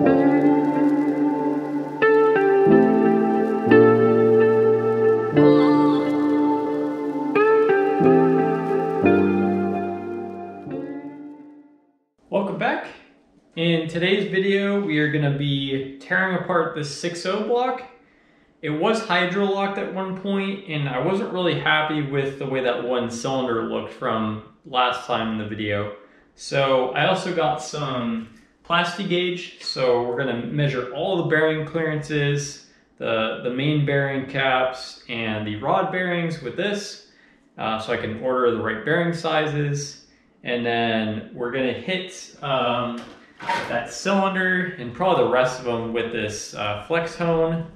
Welcome back. In today's video, we are gonna be tearing apart the 6.0 block. It was hydro-locked at one point, and I wasn't really happy with the way that one cylinder looked from last time in the video. So I also got some Plasti-Gauge. So we're gonna measure all the bearing clearances, the, the main bearing caps, and the rod bearings with this, uh, so I can order the right bearing sizes. And then we're gonna hit um, that cylinder and probably the rest of them with this uh, flex hone.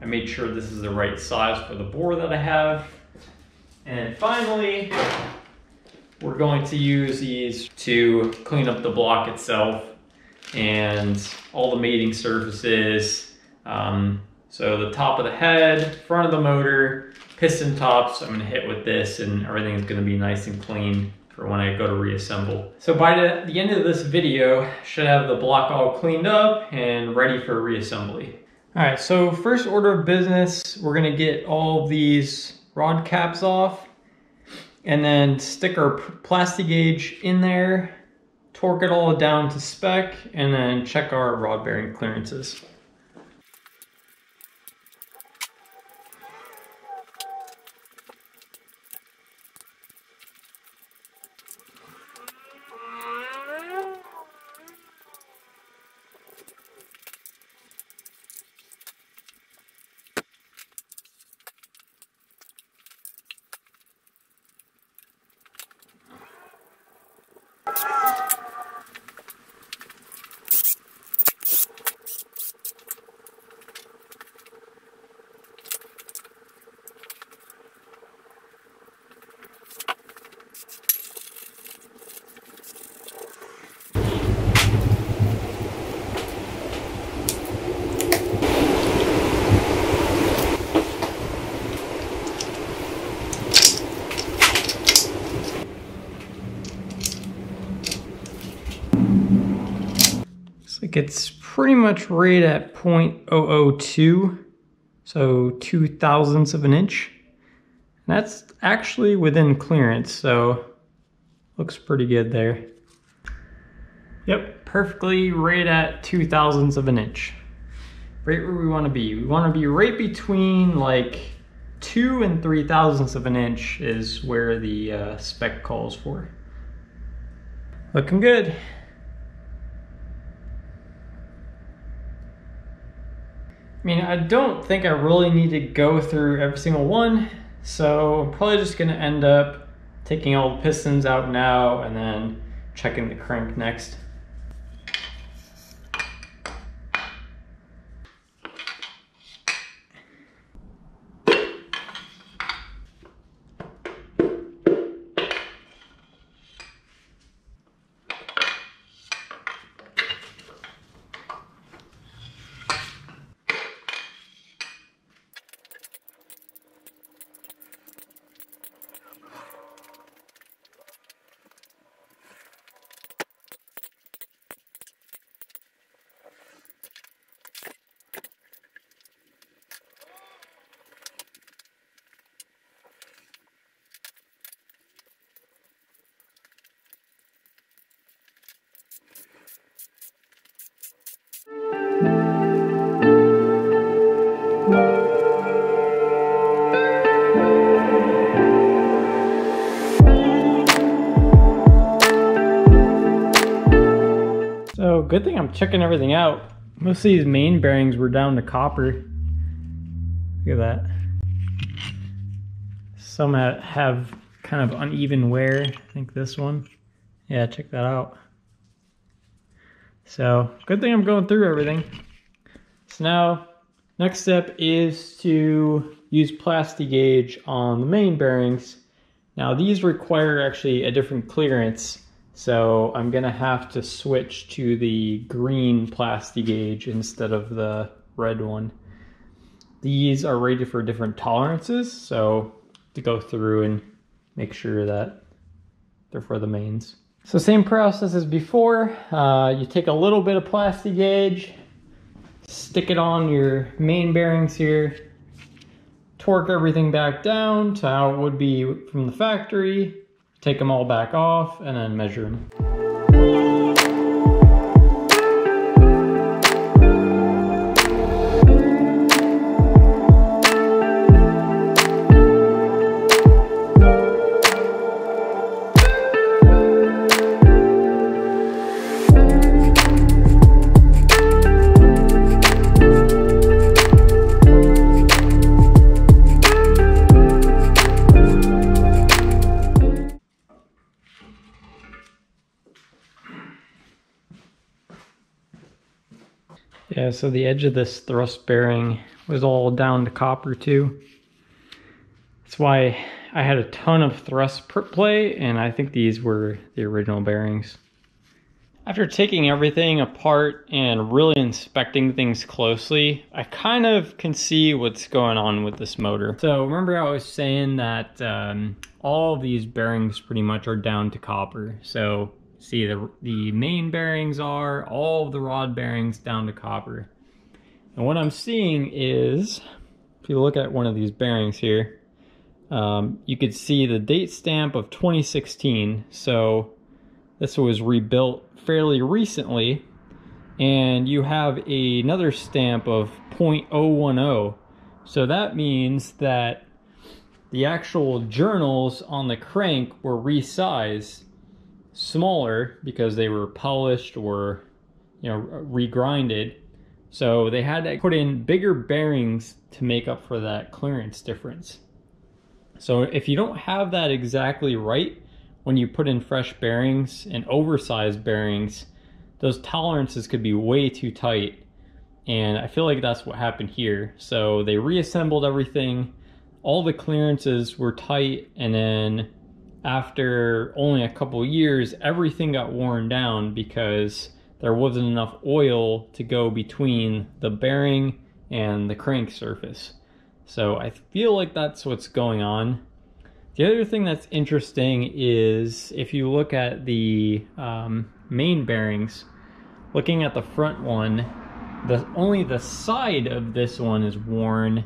I made sure this is the right size for the bore that I have. And finally, we're going to use these to clean up the block itself and all the mating surfaces. Um, so the top of the head, front of the motor, piston tops, I'm gonna hit with this and everything's gonna be nice and clean for when I go to reassemble. So by the, the end of this video, should have the block all cleaned up and ready for reassembly. All right, so first order of business, we're gonna get all these rod caps off and then stick our Plasti-Gauge in there, torque it all down to spec, and then check our rod bearing clearances. Looks gets pretty much right at 0.002, so two thousandths of an inch. And that's actually within clearance, so looks pretty good there. Yep, perfectly right at two thousandths of an inch. Right where we wanna be. We wanna be right between like two and three thousandths of an inch is where the uh, spec calls for. Looking good. Mean, I don't think I really need to go through every single one, so I'm probably just gonna end up taking all the pistons out now and then checking the crank next. Good thing I'm checking everything out. Most of these main bearings were down to copper. Look at that. Some have kind of uneven wear. I think this one. Yeah, check that out. So good thing I'm going through everything. So now next step is to use Plasti-Gauge on the main bearings. Now these require actually a different clearance. So I'm gonna have to switch to the green Plasti-Gauge instead of the red one. These are rated for different tolerances, so to go through and make sure that they're for the mains. So same process as before. Uh, you take a little bit of Plasti-Gauge, stick it on your main bearings here, torque everything back down to how it would be from the factory, take them all back off, and then measure them. Yeah, so the edge of this thrust bearing was all down to copper too. That's why I had a ton of thrust play and I think these were the original bearings. After taking everything apart and really inspecting things closely, I kind of can see what's going on with this motor. So remember I was saying that um, all these bearings pretty much are down to copper. So see the, the main bearings are, all the rod bearings down to copper. And what I'm seeing is, if you look at one of these bearings here, um, you could see the date stamp of 2016. So this was rebuilt fairly recently. And you have a, another stamp of 0.010. So that means that the actual journals on the crank were resized smaller because they were polished or you know regrinded. So they had to put in bigger bearings to make up for that clearance difference. So if you don't have that exactly right when you put in fresh bearings and oversized bearings those tolerances could be way too tight. And I feel like that's what happened here. So they reassembled everything. All the clearances were tight and then after only a couple years, everything got worn down because there wasn't enough oil to go between the bearing and the crank surface. So I feel like that's what's going on. The other thing that's interesting is if you look at the um, main bearings, looking at the front one, the only the side of this one is worn.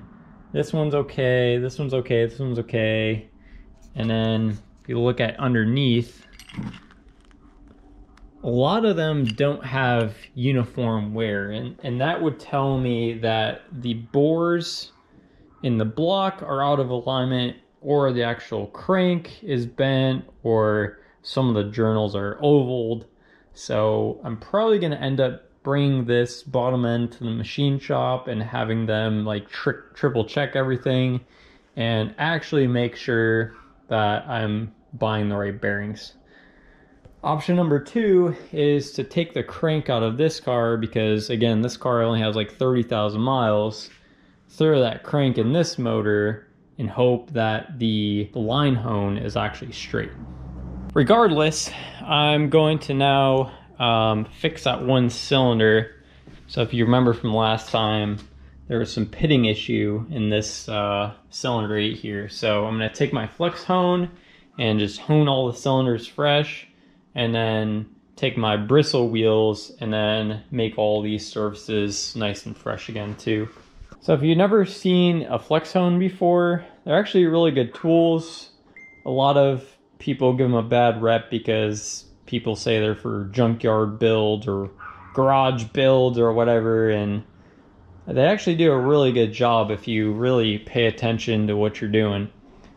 This one's okay, this one's okay, this one's okay. And then you look at underneath, a lot of them don't have uniform wear and, and that would tell me that the bores in the block are out of alignment or the actual crank is bent or some of the journals are ovaled. So I'm probably going to end up bringing this bottom end to the machine shop and having them like tri triple check everything and actually make sure that I'm buying the right bearings. Option number two is to take the crank out of this car because again, this car only has like 30,000 miles. Throw that crank in this motor and hope that the line hone is actually straight. Regardless, I'm going to now um, fix that one cylinder. So if you remember from last time, there was some pitting issue in this uh, cylinder right here. So I'm gonna take my flex hone and just hone all the cylinders fresh and then take my bristle wheels and then make all these surfaces nice and fresh again too. So if you've never seen a flex hone before, they're actually really good tools. A lot of people give them a bad rep because people say they're for junkyard builds or garage builds or whatever and they actually do a really good job if you really pay attention to what you're doing.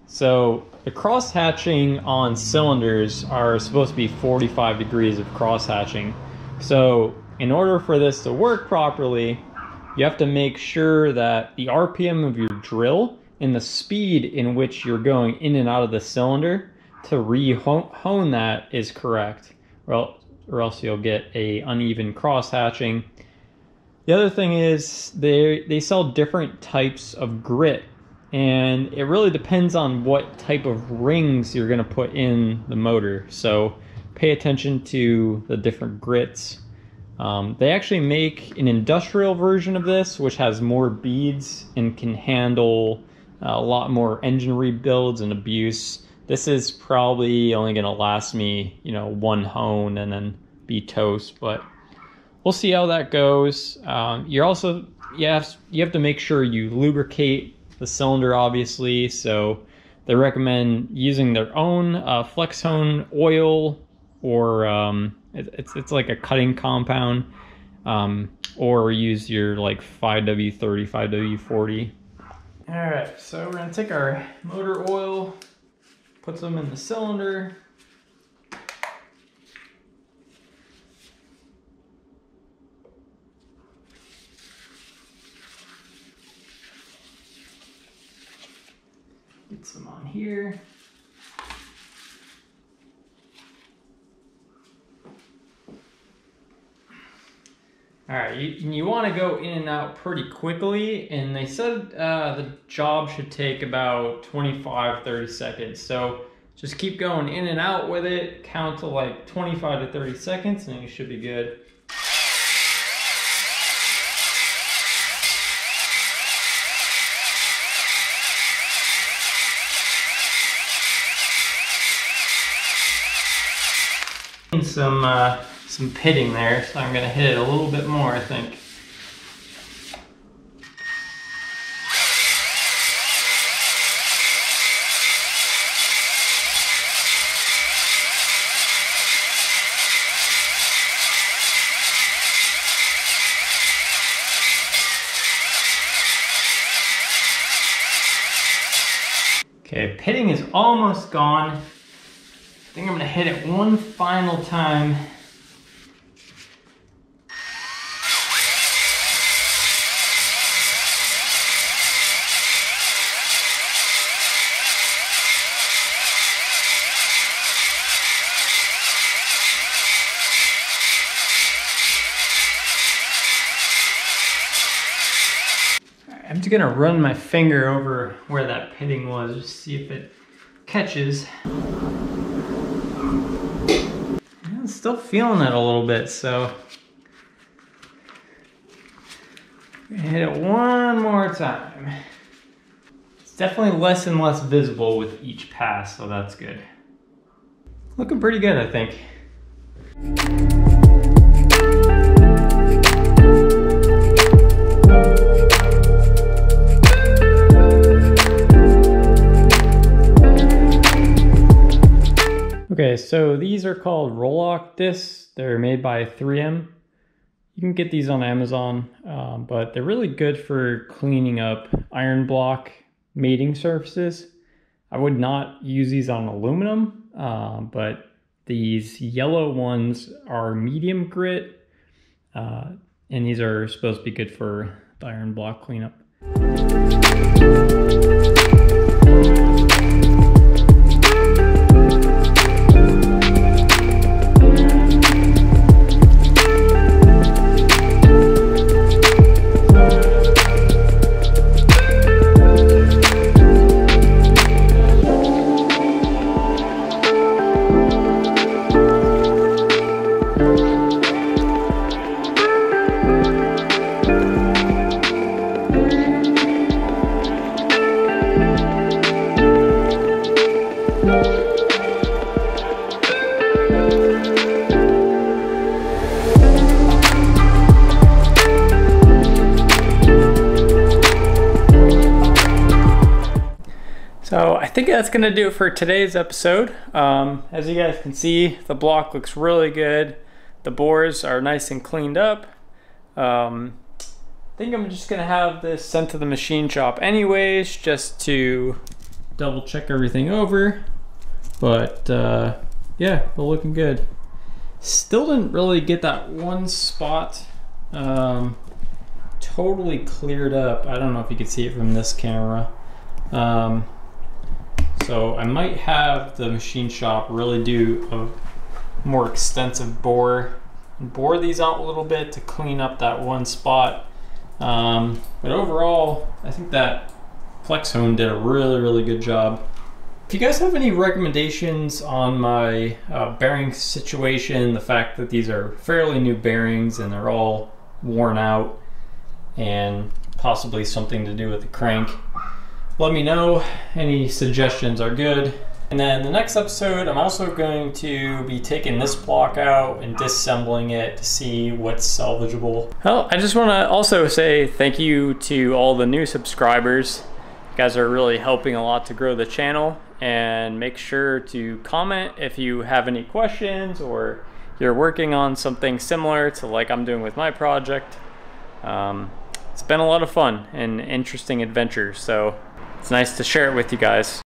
So the cross hatching on cylinders are supposed to be 45 degrees of cross hatching. So in order for this to work properly, you have to make sure that the RPM of your drill and the speed in which you're going in and out of the cylinder to re-hone that is correct, or else you'll get a uneven cross hatching. The other thing is they they sell different types of grit and it really depends on what type of rings you're going to put in the motor. So pay attention to the different grits. Um, they actually make an industrial version of this, which has more beads and can handle a lot more engine rebuilds and abuse. This is probably only going to last me, you know, one hone and then be toast. But we'll see how that goes. Um, you're also you have you have to make sure you lubricate the cylinder, obviously. So they recommend using their own uh, Flexhone oil, or um, it, it's it's like a cutting compound, um, or use your like 5W30, 5W40. All right, so we're gonna take our motor oil, put some in the cylinder. Get some on here. All right, you, you want to go in and out pretty quickly, and they said uh, the job should take about 25, 30 seconds. So just keep going in and out with it, count to like 25 to 30 seconds, and you should be good. Some uh, some pitting there, so I'm gonna hit it a little bit more, I think. Okay, pitting is almost gone. I think I'm gonna hit it one final time I'm just gonna run my finger over where that pitting was, just see if it catches. Still feeling it a little bit, so. Hit it one more time. It's definitely less and less visible with each pass, so that's good. Looking pretty good, I think. So these are called Roloc discs. They're made by 3M. You can get these on Amazon, um, but they're really good for cleaning up iron block mating surfaces. I would not use these on aluminum, uh, but these yellow ones are medium grit, uh, and these are supposed to be good for the iron block cleanup. That's gonna do it for today's episode. Um, as you guys can see, the block looks really good. The bores are nice and cleaned up. Um, I think I'm just gonna have this sent to the machine shop anyways, just to double check everything over. But uh, yeah, we're looking good. Still didn't really get that one spot um, totally cleared up. I don't know if you can see it from this camera. Um, so I might have the machine shop really do a more extensive bore bore these out a little bit to clean up that one spot. Um, but overall, I think that Flexhone did a really, really good job. If you guys have any recommendations on my uh, bearing situation, the fact that these are fairly new bearings and they're all worn out and possibly something to do with the crank, let me know. Any suggestions are good. And then the next episode, I'm also going to be taking this block out and disassembling it to see what's salvageable. Well, I just want to also say thank you to all the new subscribers. You guys are really helping a lot to grow the channel and make sure to comment if you have any questions or you're working on something similar to like I'm doing with my project. Um, it's been a lot of fun and interesting adventures, so it's nice to share it with you guys.